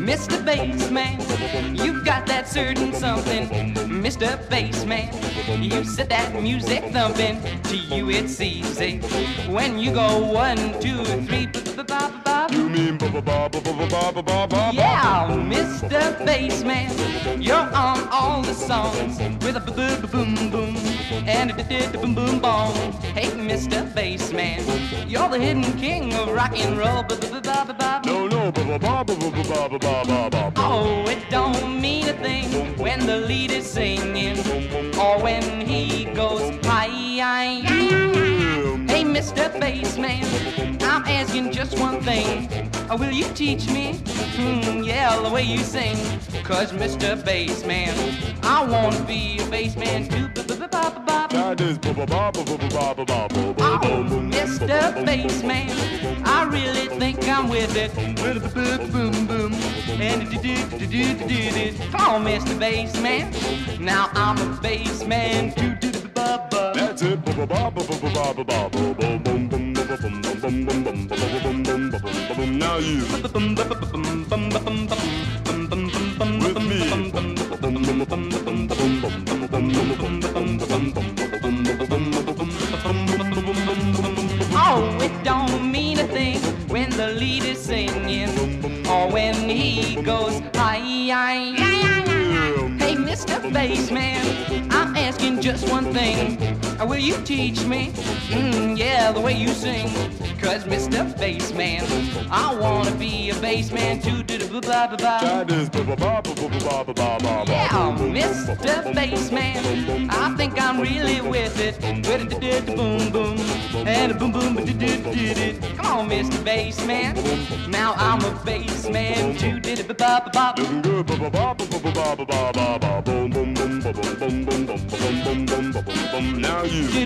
Mr. Bassman, you've got that certain something. Mr. Bassman, you set that music thumping. To you it's easy when you go one, two, three. You mean Yeah, Mr. Bassman, you're on all the songs with a boom, boom, boom and a boom boom boom. Hey, Mr. Bassman, you're the hidden king of rock and roll. No, no, ba ba ba ba ba ba ba ba ba ba. Oh, it don't mean a thing when the lead is singing or when he goes high. Hey, Mr. Bassman, I'm asking just one thing. Uh, will you teach me? Hmm, yeah, the way you sing. Cause Mr. Bassman, I wanna be a bassman too. Is Oh. Mr. Bassman, I really think I'm with it. Boom, boom, and do do do do do do. Come on, Mr. Bassman. Now I'm a bassman. Do do do ba ba. That's it. Ba ba ba ba ba ba ba ba ba ba ba bum bum ba it don't mean a thing when the lead is singing or when he goes high. Hey, Mr. Bassman, just one thing. Will you teach me? Mm, yeah, the way you sing. Cause Mr. Bassman, I wanna be a bassman too. Do. Yeah, Mr. Bassman, I think I'm really with it. Boom boom and boom boom it. Come on, Mr. Bassman, now I'm a bassman too. Did it. are you?